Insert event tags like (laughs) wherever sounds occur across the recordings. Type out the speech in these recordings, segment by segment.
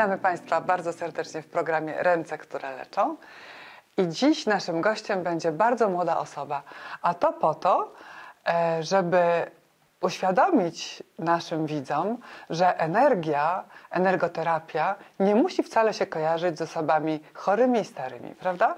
Witamy Państwa bardzo serdecznie w programie Ręce, które leczą. I dziś naszym gościem będzie bardzo młoda osoba, a to po to, e, żeby uświadomić naszym widzom, że energia, energoterapia nie musi wcale się kojarzyć z osobami chorymi i starymi, prawda?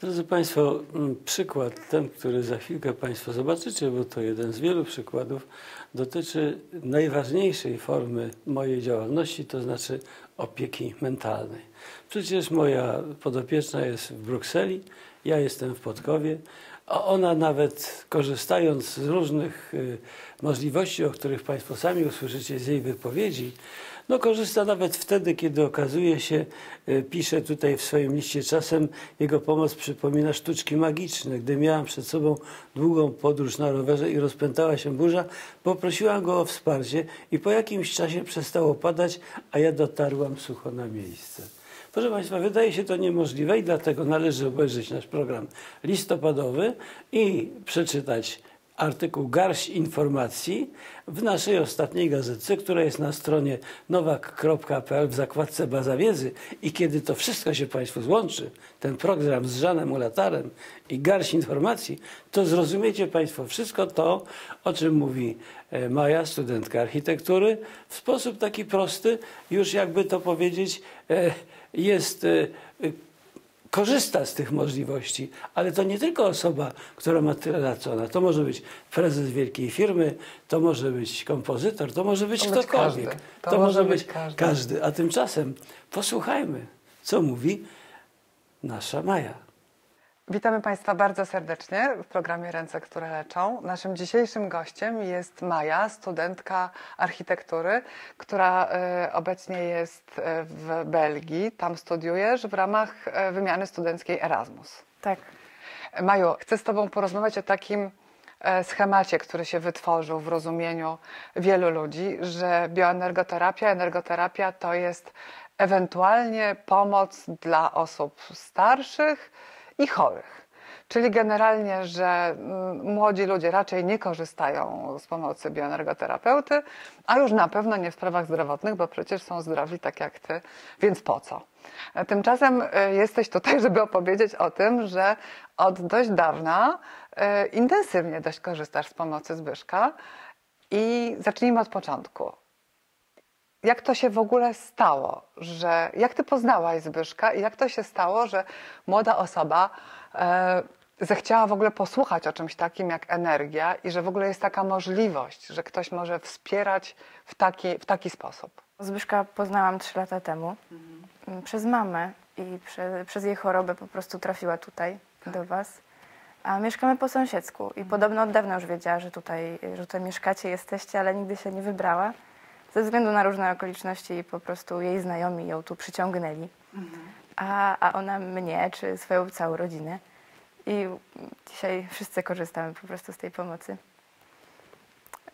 Drodzy Państwo, mm, przykład ten, który za chwilkę Państwo zobaczycie, bo to jeden z wielu przykładów, dotyczy najważniejszej formy mojej działalności, to znaczy opieki mentalnej. Przecież moja podopieczna jest w Brukseli, ja jestem w Podkowie, a ona nawet korzystając z różnych y, możliwości, o których Państwo sami usłyszycie z jej wypowiedzi, no korzysta nawet wtedy, kiedy okazuje się, y, pisze tutaj w swoim liście czasem, jego pomoc przypomina sztuczki magiczne. Gdy miałam przed sobą długą podróż na rowerze i rozpętała się burza, poprosiłam go o wsparcie i po jakimś czasie przestało padać, a ja dotarłam sucho na miejsce. Proszę Państwa, wydaje się to niemożliwe i dlatego należy obejrzeć nasz program listopadowy i przeczytać artykuł Garść Informacji w naszej ostatniej gazetce, która jest na stronie nowak.pl w zakładce Baza Wiedzy. I kiedy to wszystko się Państwu złączy, ten program z Żanem Ulatarem i Garść Informacji, to zrozumiecie Państwo wszystko to, o czym mówi e, Maja, studentka architektury, w sposób taki prosty, już jakby to powiedzieć, e, jest e, korzysta z tych możliwości, ale to nie tylko osoba, która ma tyle lat co ona. To może być prezes wielkiej firmy, to może być kompozytor, to może być To być ktokolwiek. każdy. To może być każdy. każdy. A tymczasem posłuchajmy, co mówi nasza Maja. Witamy Państwa bardzo serdecznie w programie Ręce, które leczą. Naszym dzisiejszym gościem jest Maja, studentka architektury, która e, obecnie jest e, w Belgii. Tam studiujesz w ramach e, wymiany studenckiej Erasmus. Tak. Maju, chcę z Tobą porozmawiać o takim schemacie, który się wytworzył w rozumieniu wielu ludzi, że bioenergoterapia, energoterapia to jest ewentualnie pomoc dla osób starszych i chorych. Czyli generalnie, że mm, młodzi ludzie raczej nie korzystają z pomocy bioenergoterapeuty, a już na pewno nie w sprawach zdrowotnych, bo przecież są zdrowi tak jak ty, więc po co? E, Tymczasem e, jesteś tutaj, (laughs) żeby opowiedzieć o tym, że od dość dawna e, intensywnie dość korzystasz z pomocy Zbyszka i zacznijmy od początku. Jak to się w ogóle stało, że jak ty poznałaś Zbyszka i jak to się stało, że młoda osoba e, zechciała w ogóle posłuchać o czymś takim jak energia i że w ogóle jest taka możliwość, że ktoś może wspierać w taki, w taki sposób? Zbyszka poznałam trzy lata temu m, przez mamę i prze, przez jej chorobę po prostu trafiła tutaj do Was. A mieszkamy po sąsiedzku i podobno od dawna już wiedziała, że tutaj, że tutaj mieszkacie, jesteście, ale nigdy się nie wybrała. Ze względu na różne okoliczności po prostu jej znajomi ją tu przyciągnęli. A, a ona mnie, czy swoją całą rodzinę. I dzisiaj wszyscy korzystamy po prostu z tej pomocy.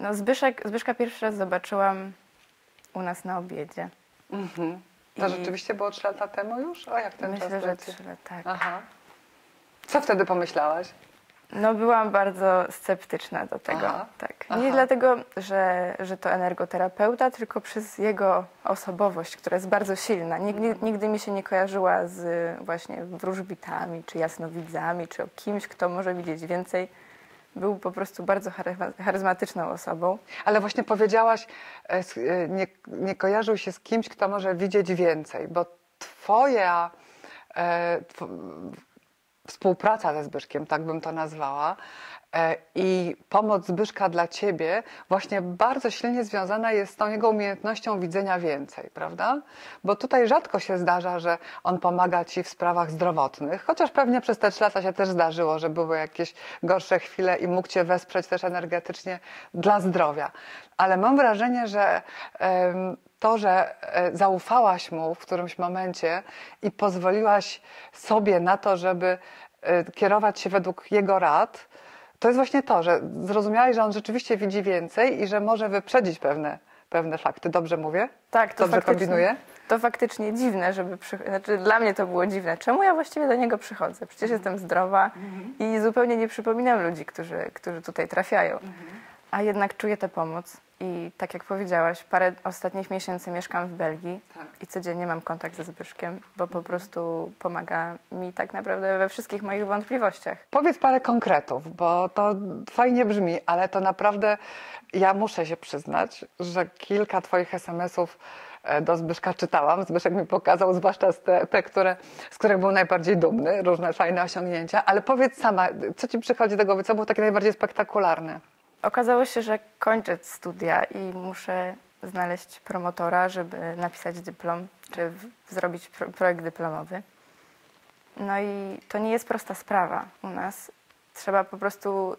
No Zbyszek, Zbyszka pierwszy raz zobaczyłam u nas na obiedzie. Mhm. To I- rzeczywiście było trzy lata temu już? O, jak ten Myślę, czas że leci? trzy lata, tak. Aha. Co wtedy pomyślałaś? No byłam bardzo sceptyczna do tego. Aha, Tak. aha. Nie dlatego, że, że to energoterapeuta, tylko przez jego osobowość, która jest bardzo silna. Nigdy, nigdy mi się nie kojarzyła z właśnie wróżbitami, czy jasnowidzami, czy kimś, kto może widzieć więcej. Był po prostu bardzo charyzma- charyzmatyczną osobą. Ale właśnie powiedziałaś, e, e, nie, nie kojarzył się z kimś, kto może widzieć więcej, bo twoja e, tw współpraca ze Zbyszkiem, tak bym to nazwała, e, i pomoc Zbyszka dla ciebie właśnie bardzo silnie związana jest z tą jego umiejętnością widzenia więcej, prawda? Bo tutaj rzadko się zdarza, że on pomaga ci w sprawach zdrowotnych, chociaż pewnie przez te trzy lata się też zdarzyło, że były jakieś gorsze chwile i mógł cię wesprzeć też energetycznie dla zdrowia. Ale mam wrażenie, że to, że e, zaufałaś mu w którymś momencie i pozwoliłaś sobie na to, żeby e, kierować się według jego rad, to jest właśnie to, że zrozumiałeś, że on rzeczywiście widzi więcej i że może wyprzedzić pewne, pewne fakty. Dobrze mówię? Tak, to Dobrze kombinuję? To faktycznie dziwne, żeby przy... znaczy dla mnie to było dziwne. Czemu ja właściwie do niego przychodzę? Przecież jestem zdrowa i zupełnie nie przypominam ludzi, którzy, którzy tutaj trafiają. A jednak czuję tę pomoc. I tak jak powiedziałaś, parę ostatnich miesięcy mieszkam w Belgii Tak. i codziennie mam kontakt ze Zbyszkiem, bo po prostu pomaga mi tak naprawdę we wszystkich moich wątpliwościach. Powiedz parę konkretów, bo to fajnie brzmi, ale to naprawdę ja muszę się przyznać, że kilka Twoich SMS-ów e, do Zbyszka czytałam. Zbyszek mi pokazał, zwłaszcza te, te które, z których był najbardziej dumny, różne fajne osiągnięcia. Ale powiedz sama, co Ci przychodzi do głowy, co było takie najbardziej spektakularne? Okazało się, że kończę studia i muszę znaleźć promotora, żeby napisać dyplom, czy zrobić pro projekt dyplomowy. No i to nie jest prosta sprawa u nas. Trzeba po prostu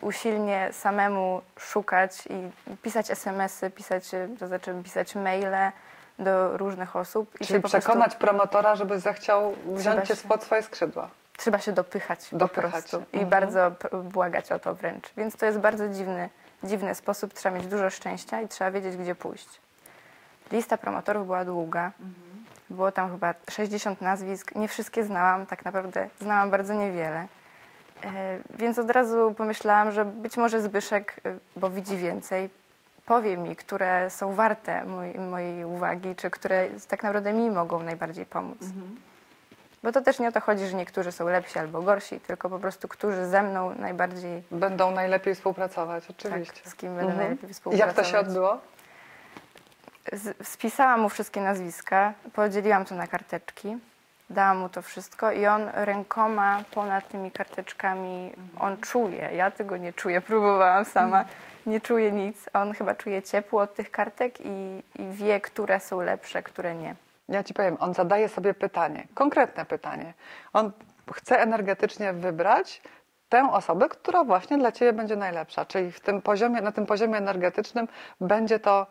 usilnie samemu szukać i pisać SMS-y, pisać, to znaczy pisać maile do różnych osób. I Czyli się po prostu- przekonać promotora, żeby zechciał wziąć Cię się- spod swoje skrzydła. Trzeba się dopychać, Dopychać po prostu i Mhm. bardzo błagać o to wręcz. Więc to jest bardzo dziwny, dziwny sposób. Trzeba mieć dużo szczęścia i trzeba wiedzieć, gdzie pójść. Lista promotorów była długa. Mhm. Było tam chyba 60 nazwisk. Nie wszystkie znałam, tak naprawdę znałam bardzo niewiele. E, Więc od razu pomyślałam, że być może Zbyszek, e, bo widzi więcej, powie mi, które są warte moj, mojej uwagi, czy które tak naprawdę mi mogą najbardziej pomóc. Bo to też nie o to chodzi, że niektórzy są lepsi albo gorsi, tylko po prostu którzy ze mną najbardziej, Będą najlepiej współpracować, oczywiście. tak, z kim będę Mhm. najlepiej współpracować. jak to się odbyło? Z- Spisałam mu wszystkie nazwiska, podzieliłam to na karteczki, dałam mu to wszystko i on rękoma ponad tymi karteczkami, on czuje, ja tego nie czuję, (laughs) próbowałam sama, nie czuję nic, on chyba czuje ciepło od tych kartek i, i wie, które są lepsze, które nie. Ja ci powiem, on zadaje sobie pytanie, konkretne pytanie. On chce energetycznie wybrać tę osobę, która właśnie dla ciebie będzie najlepsza, czyli w tym poziomie, na tym poziomie energetycznym będzie to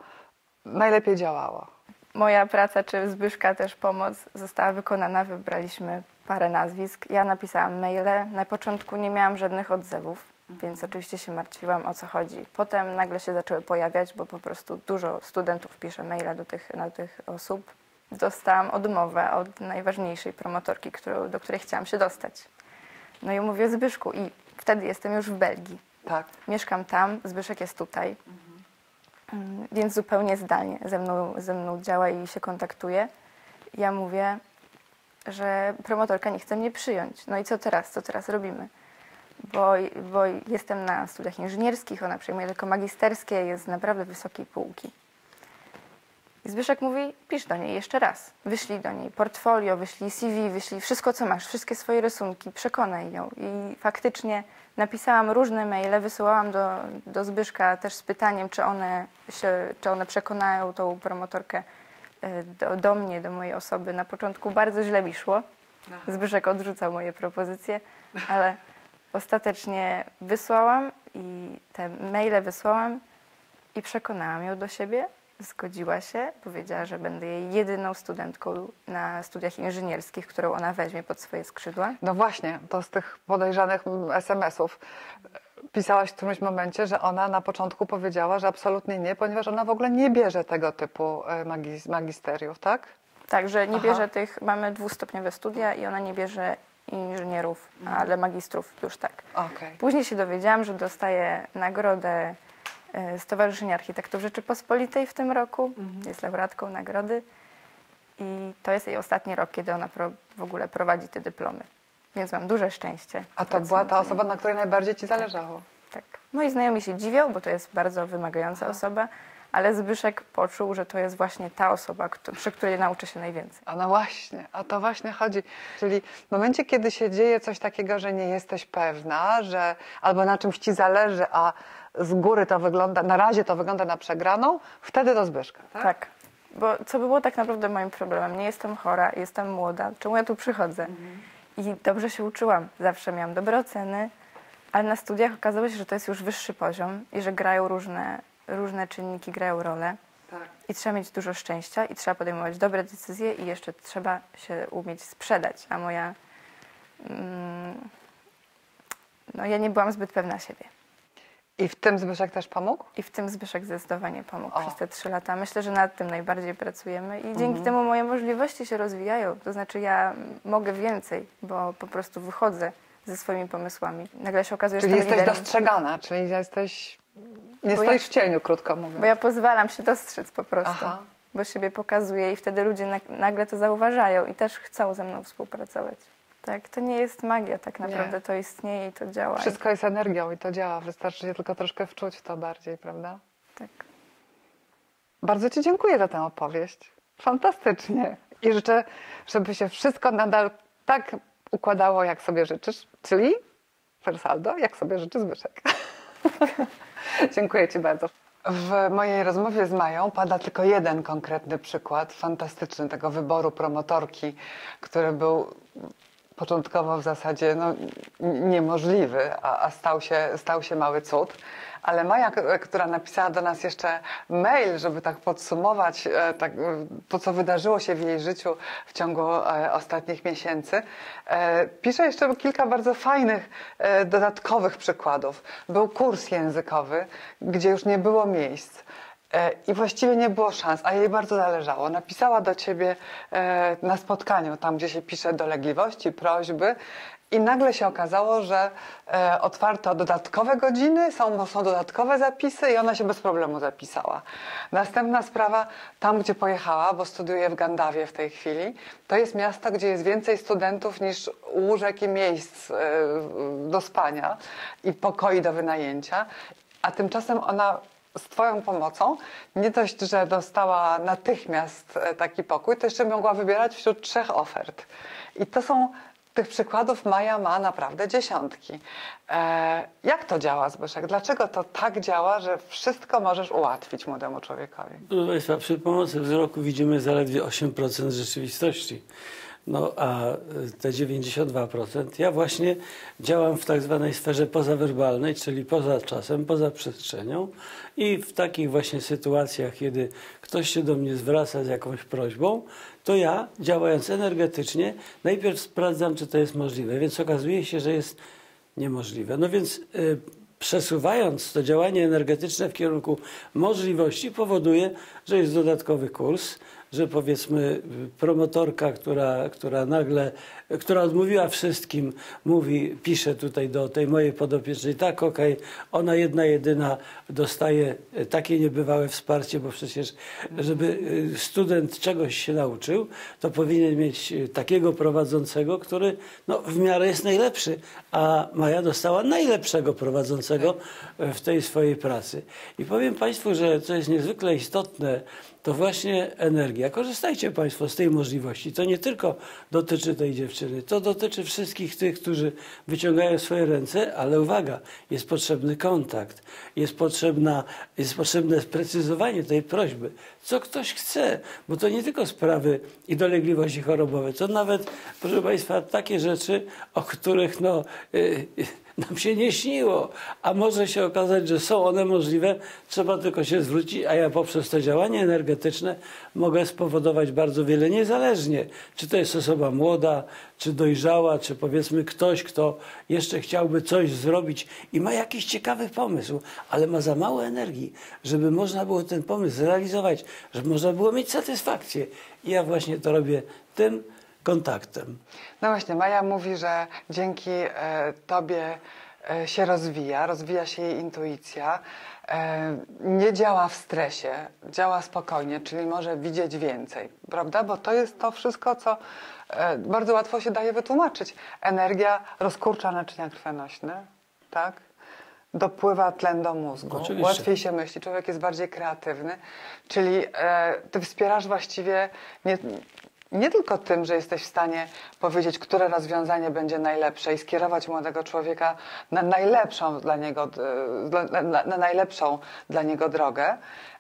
najlepiej działało. Moja praca, czy Zbyszka też pomoc została wykonana. Wybraliśmy parę nazwisk. Ja napisałam maile. Na początku nie miałam żadnych odzewów, więc oczywiście się martwiłam o co chodzi. Potem nagle się zaczęły pojawiać, bo po prostu dużo studentów pisze maile do tych, do tych osób. Dostałam odmowę od najważniejszej promotorki, którą, do której chciałam się dostać. No i mówię Zbyszku i wtedy jestem już w Belgii. Tak. Mieszkam tam, Zbyszek jest tutaj. Mm, Więc zupełnie zdalnie ze mną, ze mną działa i się kontaktuje. Ja mówię, że promotorka nie chce mnie przyjąć. No i co teraz? Co teraz robimy? Bo, bo jestem na studiach inżynierskich, ona przejmuje tylko magisterskie, jest z naprawdę wysokiej półki. I Zbyszek mówi, pisz do niej jeszcze raz. Wyślij do niej portfolio, wyślij CV, wyślij wszystko, co masz, wszystkie swoje rysunki, przekonaj ją. I faktycznie napisałam różne maile, wysyłałam do, do Zbyszka też z pytaniem, czy one, się, czy one przekonają tą promotorkę e, do, do mnie, do mojej osoby. Na początku bardzo źle mi szło. Zbyszek odrzucał moje propozycje, ale ostatecznie wysłałam i te maile wysłałam i przekonałam ją do siebie. Zgodziła się, powiedziała, że będę jej jedyną studentką na studiach inżynierskich, którą ona weźmie pod swoje skrzydła. No właśnie, to z tych podejrzanych SMS-ów pisałaś w którymś momencie, że ona na początku powiedziała, że absolutnie nie, ponieważ ona w ogóle nie bierze tego typu e, magis- magisteriów, tak? Także nie Aha. bierze tych, mamy dwustopniowe studia i ona nie bierze inżynierów, ale magistrów już tak. Okej. Później się dowiedziałam, że dostaje nagrodę Stowarzyszenia Architektów Rzeczypospolitej w tym roku. Jest laureatką nagrody. I to jest jej ostatni rok, kiedy ona pro, w ogóle prowadzi te dyplomy. Więc mam duże szczęście. A to była ta osoba, na której najbardziej ci zależało. Tak. Moi znajomi się dziwią, bo to jest bardzo wymagająca osoba, ale Zbyszek poczuł, że to jest właśnie ta osoba, przy której nauczy się najwięcej. A no właśnie, o to właśnie chodzi. Czyli w momencie, kiedy się dzieje coś takiego, że nie jesteś pewna, że albo na czymś ci zależy, a z góry to wygląda, na razie to wygląda na przegraną, wtedy do Zbyszka, tak? Tak. Bo co było tak naprawdę moim problemem? Nie jestem chora, jestem młoda. Czemu ja tu przychodzę? I dobrze się uczyłam. Zawsze miałam dobre oceny, ale na studiach okazało się, że to jest już wyższy poziom i że grają różne, różne czynniki, grają rolę. tak. I trzeba mieć dużo szczęścia i trzeba podejmować dobre decyzje i jeszcze trzeba się umieć sprzedać. A moja... Mm, no ja nie byłam zbyt pewna siebie. I w tym Zbyszek też pomógł? I w tym Zbyszek zdecydowanie pomógł O. przez te trzy lata. Myślę, że nad tym najbardziej pracujemy i Mhm. dzięki temu moje możliwości się rozwijają. To znaczy ja mogę więcej, bo po prostu wychodzę ze swoimi pomysłami. Nagle się okazuje, Czyli że jesteś jestem liderem. dostrzegana, czyli jesteś Nie stoisz ja- w cieniu, krótko mówiąc. Bo ja pozwalam się dostrzec po prostu. Aha. Bo siebie pokazuję i wtedy ludzie na- nagle to zauważają i też chcą ze mną współpracować. Tak, to nie jest magia tak naprawdę, to istnieje i to działa. Wszystko jest energią i to działa. Wystarczy się tylko troszkę wczuć w to bardziej, prawda? Tak. Bardzo Ci dziękuję za tę opowieść. Fantastycznie. I życzę, żeby się wszystko nadal tak układało, jak sobie życzysz, czyli per saldo, jak sobie życzy Zbyszek. (laughs) (laughs) dziękuję Ci bardzo. W mojej rozmowie z Mają pada tylko jeden konkretny przykład fantastyczny tego wyboru promotorki, który był początkowo w zasadzie no, niemożliwy, a, a stał, się, stał się mały cud. Ale Maja, która napisała do nas jeszcze mail, żeby tak podsumować e, tak, e, to, co wydarzyło się w jej życiu w ciągu e, ostatnich miesięcy, pisze jeszcze kilka bardzo fajnych, dodatkowych przykładów. Był kurs językowy, gdzie już nie było miejsc. E, I właściwie nie było szans, a jej bardzo zależało. Napisała do ciebie e, na spotkaniu, tam gdzie się pisze dolegliwości, prośby, i nagle się okazało, że e, otwarto dodatkowe godziny, są, są dodatkowe zapisy, i ona się bez problemu zapisała. Następna sprawa, tam gdzie pojechała, bo studiuje w Gandawie w tej chwili, to jest miasto, gdzie jest więcej studentów niż łóżek i miejsc do spania i pokoi do wynajęcia. A tymczasem ona z Twoją pomocą nie dość, że dostała natychmiast e, taki pokój, to jeszcze mogła wybierać wśród trzech ofert. I to są tych przykładów Maja ma naprawdę dziesiątki. E, jak to działa, Zbyszek? Dlaczego to tak działa, że wszystko możesz ułatwić młodemu człowiekowi? Proszę Państwa, przy pomocy wzroku widzimy zaledwie 8% rzeczywistości. No a te 92% ja właśnie działam w tak zwanej sferze pozawerbalnej, czyli poza czasem, poza przestrzenią i w takich właśnie sytuacjach, kiedy ktoś się do mnie zwraca z jakąś prośbą, to ja działając energetycznie najpierw sprawdzam, czy to jest możliwe, więc okazuje się, że jest niemożliwe. No więc y, przesuwając to działanie energetyczne w kierunku możliwości powoduje, że jest dodatkowy kurs, że powiedzmy promotorka, która, która nagle, która odmówiła wszystkim, mówi, pisze tutaj do tej mojej podopiecznej, tak, okej, ona jedna, jedyna dostaje takie niebywałe wsparcie, bo przecież, żeby y, student czegoś się nauczył, to powinien mieć y, takiego prowadzącego, który no, w miarę jest najlepszy, a Maja dostała najlepszego prowadzącego y, w tej swojej pracy. I powiem Państwu, że co jest niezwykle istotne, to właśnie energia. Korzystajcie Państwo z tej możliwości. To nie tylko dotyczy tej dziewczyny, to dotyczy wszystkich tych, którzy wyciągają swoje ręce, ale uwaga, jest potrzebny kontakt, jest, potrzebna, jest potrzebne sprecyzowanie tej prośby, co ktoś chce, bo to nie tylko sprawy i dolegliwości chorobowe, to nawet, proszę Państwa, takie rzeczy, o których no, y, nam się nie śniło, a może się okazać, że są one możliwe, trzeba tylko się zwrócić, a ja poprzez to działanie energetyczne mogę spowodować bardzo wiele niezależnie, czy to jest osoba młoda, czy dojrzała, czy powiedzmy ktoś, kto jeszcze chciałby coś zrobić i ma jakiś ciekawy pomysł, ale ma za mało energii, żeby można było ten pomysł zrealizować, żeby można było mieć satysfakcję. I ja właśnie to robię tym kontaktem. No właśnie, Maja mówi, że dzięki e, Tobie e, się rozwija, rozwija się jej intuicja, e, nie działa w stresie, działa spokojnie, czyli może widzieć więcej, prawda? Bo to jest to wszystko, co e, bardzo łatwo się daje wytłumaczyć. Energia rozkurcza naczynia krwionośne, tak? Dopływa tlen do mózgu, Oczywiście. łatwiej się myśli, człowiek jest bardziej kreatywny, czyli e, ty wspierasz właściwie nie, nie tylko tym, że jesteś w stanie powiedzieć, które rozwiązanie będzie najlepsze i skierować młodego człowieka na najlepszą dla niego, e, na najlepszą dla niego drogę,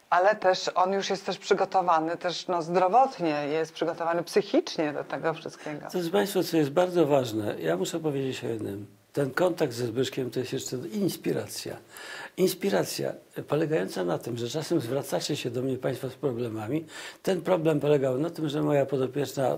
ale też on już jest też przygotowany też no, zdrowotnie, jest przygotowany psychicznie do tego wszystkiego. Drodzy Państwo, co jest bardzo ważne, ja muszę powiedzieć o jednym. Ten kontakt ze Zbyszkiem to jest jeszcze inspiracja. Inspiracja polegająca na tym, że czasem zwracacie się do mnie Państwo z problemami. Ten problem polegał na tym, że moja podopieczna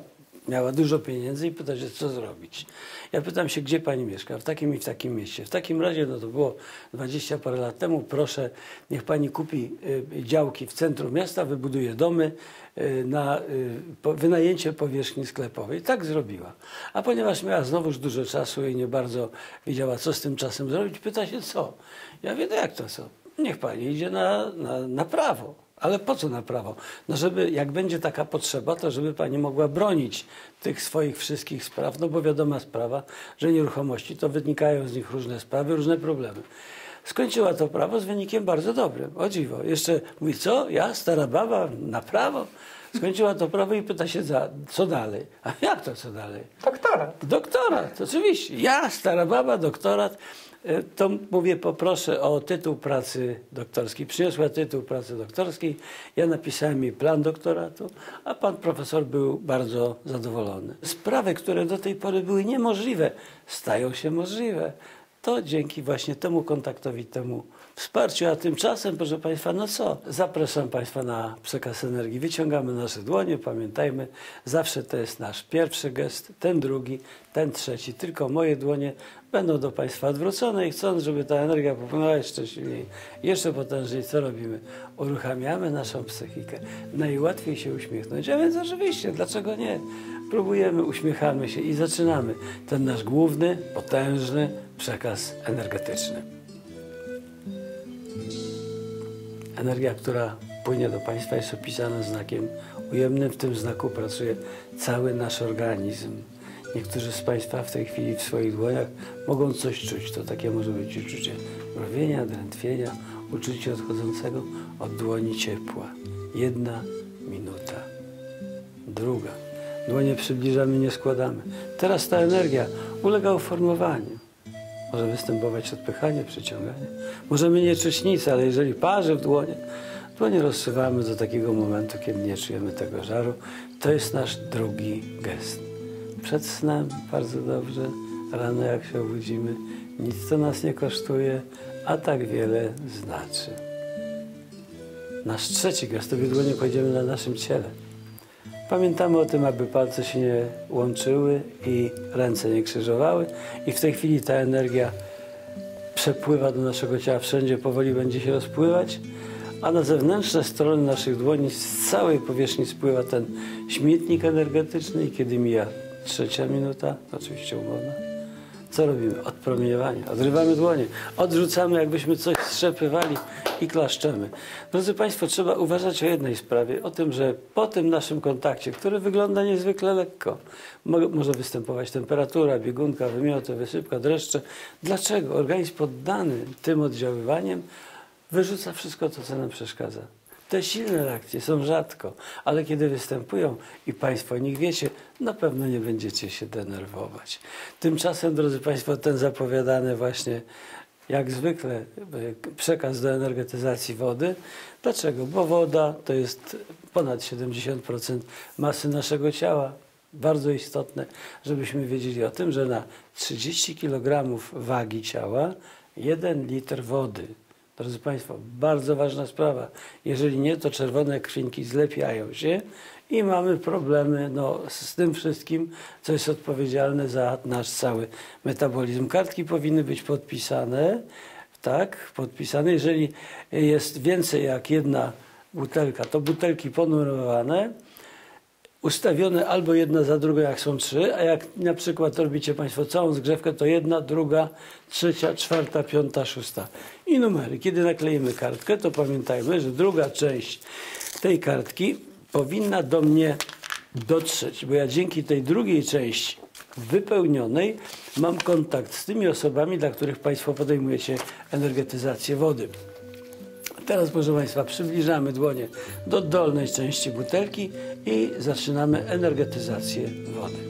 miała dużo pieniędzy i pyta się, co zrobić. Ja pytam się, gdzie pani mieszka? W takim i w takim mieście. W takim razie, no to było 20 parę lat temu, proszę, niech pani kupi y, działki w centrum miasta, wybuduje domy y, na y, wynajęcie powierzchni sklepowej. Tak zrobiła. A ponieważ miała znowuż dużo czasu i nie bardzo wiedziała, co z tym czasem zrobić, pyta się, co? Ja wiem, no jak to co? niech pani idzie na, na, na prawo. Ale po co na prawo? No żeby, jak będzie taka potrzeba, to żeby pani mogła bronić tych swoich wszystkich spraw, no bo wiadoma sprawa, że nieruchomości to wynikają z nich różne sprawy, różne problemy. Skończyła to prawo z wynikiem bardzo dobrym. O dziwo. Jeszcze mówi, co? Ja, stara baba, na prawo? Skończyła to prawo i pyta się, za, co dalej? A jak to co dalej? Doktorat. Doktorat, oczywiście. Ja, stara baba, doktorat. E, To mówię, poproszę o tytuł pracy doktorskiej. Przyniosła tytuł pracy doktorskiej. Ja napisałem jej plan doktoratu, a pan profesor był bardzo zadowolony. Sprawy, które do tej pory były niemożliwe, stają się możliwe. To dzięki właśnie temu kontaktowi, temu wsparciu. A tymczasem, proszę Państwa, no co? Zapraszam Państwa na przekaz energii. Wyciągamy nasze dłonie, pamiętajmy, zawsze to jest nasz pierwszy gest, ten drugi, ten trzeci. Tylko moje dłonie będą do Państwa odwrócone i chcąc, żeby ta energia popłynęła jeszcze silniej, jeszcze potężniej, co robimy? Uruchamiamy naszą psychikę. Najłatwiej się uśmiechnąć, a więc oczywiście, dlaczego nie? Próbujemy, uśmiechamy się i zaczynamy ten nasz główny, potężny przekaz energetyczny. Energia, która płynie do Państwa, jest opisana znakiem ujemnym. W tym znaku pracuje cały nasz organizm. Niektórzy z Państwa w tej chwili w swoich dłoniach mogą coś czuć. To takie może być uczucie mrowienia, drętwienia, uczucie odchodzącego od dłoni ciepła. Jedna minuta. Druga. Dłonie przybliżamy, nie składamy. Teraz ta energia ulega uformowaniu. Może występować odpychanie, przyciąganie. Możemy nie czuć nic, ale jeżeli parzy w dłonie, dłonie rozsuwamy do takiego momentu, kiedy nie czujemy tego żaru. To jest nasz drugi gest. Przed snem bardzo dobrze, rano jak się obudzimy, nic to nas nie kosztuje, a tak wiele znaczy. Nasz trzeci gest, obie dłonie kładziemy na naszym ciele. Pamiętamy o tym, aby palce się nie łączyły i ręce nie krzyżowały. I w tej chwili ta energia przepływa do naszego ciała. Wszędzie, powoli będzie się rozpływać, a na zewnętrzne strony naszych dłoni z całej powierzchni spływa ten śmietnik energetyczny. I kiedy mija trzecia minuta, oczywiście umowna, co robimy? Odpromieniowanie. Odrywamy dłonie, odrzucamy, jakbyśmy coś strzepywali i klaszczemy. Drodzy Państwo, trzeba uważać o jednej sprawie, o tym, że po tym naszym kontakcie, który wygląda niezwykle lekko, mo- może występować temperatura, biegunka, wymioty, wysypka, dreszcze. Dlaczego? Organizm poddany tym oddziaływaniem wyrzuca wszystko to, co nam przeszkadza. Te silne reakcje są rzadko, ale kiedy występują i Państwo o nich wiecie, na pewno nie będziecie się denerwować. Tymczasem, drodzy Państwo, ten zapowiadany właśnie, jak zwykle, e, przekaz do energetyzacji wody. Dlaczego? Bo woda to jest ponad 70% masy naszego ciała. Bardzo istotne, żebyśmy wiedzieli o tym, że na 30 kg wagi ciała 1 litr wody Drodzy Państwo, bardzo ważna sprawa. Jeżeli nie, to czerwone krwinki zlepiają się i mamy problemy no, z tym wszystkim, co jest odpowiedzialne za nasz cały metabolizm. Kartki powinny być podpisane, tak, podpisane. Jeżeli jest więcej jak jedna butelka, to butelki ponumerowane ustawione albo jedna za drugą, jak są trzy, a jak na przykład robicie Państwo całą zgrzewkę, to jedna, druga, trzecia, czwarta, piąta, szósta. I numery. Kiedy nakleimy kartkę, to pamiętajmy, że druga część tej kartki powinna do mnie dotrzeć, bo ja dzięki tej drugiej części wypełnionej mam kontakt z tymi osobami, dla których Państwo podejmujecie energetyzację wody. Teraz, proszę Państwa, przybliżamy dłonie do dolnej części butelki i zaczynamy energetyzację wody.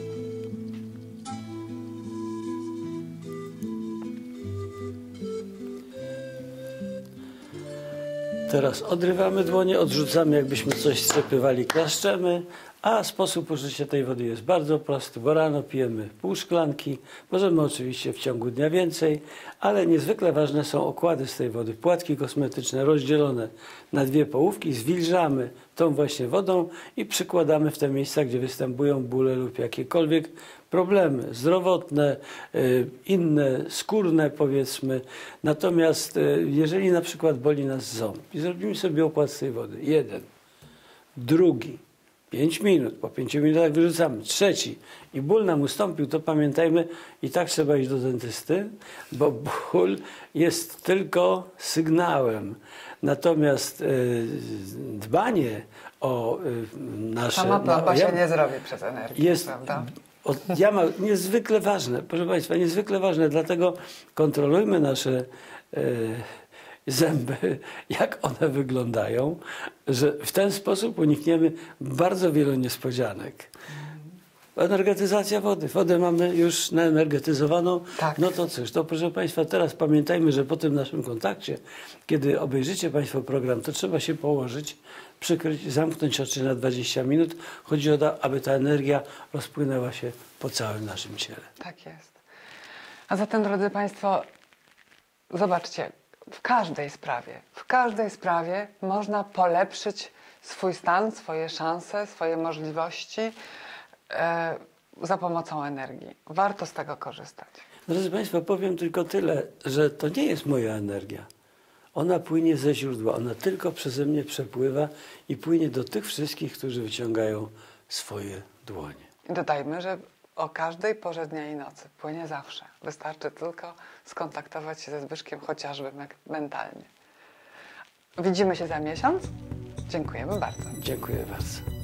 Teraz odrywamy dłonie, odrzucamy, jakbyśmy coś strzepywali, klaszczemy, a sposób użycia tej wody jest bardzo prosty, bo rano pijemy pół szklanki, możemy oczywiście w ciągu dnia więcej, ale niezwykle ważne są okłady z tej wody, płatki kosmetyczne rozdzielone na dwie połówki, zwilżamy tą właśnie wodą i przykładamy w te miejsca, gdzie występują bóle lub jakiekolwiek problemy zdrowotne, y, inne, skórne powiedzmy. Natomiast y, jeżeli na przykład boli nas ząb i zrobimy sobie okład z tej wody, jeden, drugi, 5 minut, po 5 minutach wyrzucamy. Trzeci i ból nam ustąpił, to pamiętajmy, i tak trzeba iść do dentysty, bo ból jest tylko sygnałem. Natomiast y, dbanie o y, nasze... Sama plomba się nie zrobi przez energię, jest prawda? Od, ja ma, niezwykle ważne, proszę Państwa, niezwykle ważne, dlatego kontrolujmy nasze e, zęby, (laughs) jak one wyglądają, że w ten sposób unikniemy bardzo wielu niespodzianek. Energetyzacja wody. Wodę mamy już naenergetyzowaną. Tak. No to cóż, to proszę Państwa, teraz pamiętajmy, że po tym naszym kontakcie, kiedy obejrzycie Państwo program, to trzeba się położyć, przykryć, zamknąć oczy na 20 minut. Chodzi o to, aby ta energia rozpłynęła się po całym naszym ciele. Tak jest. A zatem, drodzy Państwo, zobaczcie, w każdej sprawie, w każdej sprawie można polepszyć swój stan, swoje szanse, swoje możliwości za pomocą energii. Warto z tego korzystać. Drodzy Państwo, powiem tylko tyle, że to nie jest moja energia. Ona płynie ze źródła, ona tylko przeze mnie przepływa i płynie do tych wszystkich, którzy wyciągają swoje dłonie. Dodajmy, że o każdej porze dnia i nocy płynie zawsze. Wystarczy tylko skontaktować się ze Zbyszkiem chociażby mentalnie. Widzimy się za miesiąc. Dziękujemy bardzo. Dziękuję bardzo.